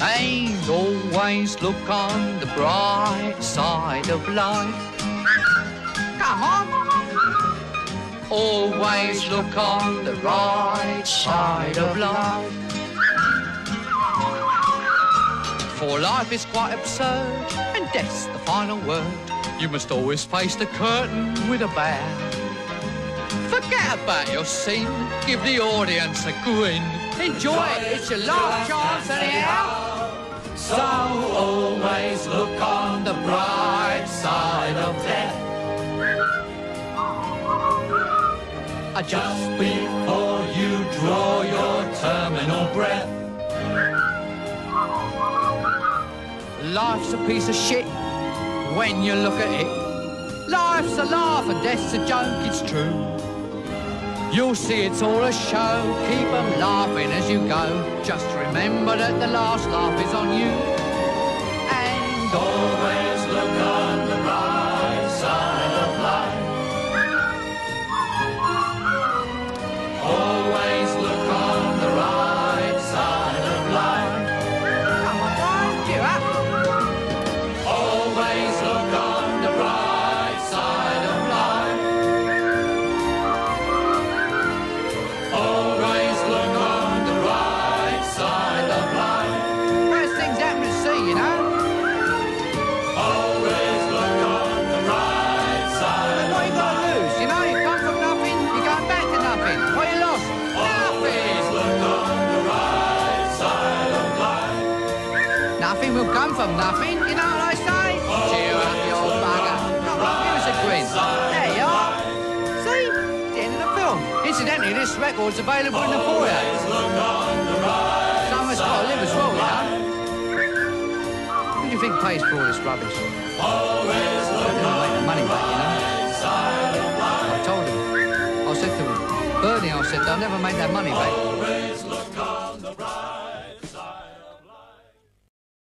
And always look on the bright side of life. Come on. Always look on the right side of life. For life is quite absurd, and death's the final word. You must always face the curtain with a bow. Forget about your scene, give the audience a grin. Enjoy it, it's your last chance anyhow. So always look on the bright side of death. Just before you draw your terminal breath. Life's a piece of shit when you look at it. Life's a laugh and death's a joke, it's true. You'll see it's all a show, keep 'em laughing as you go. Just remember that the last laugh is on you. And always Nothing will come from nothing, you know what I say? Cheer up, you old bugger. Give us a grin. There you are. See? The end of the film. Incidentally, this record's available in the foyer. Someone's got to live as well, you know. Who do you think pays for all this rubbish? Always look make the money back, you know. I told him. I said to him, Bernie, I said, they'll never make that money back.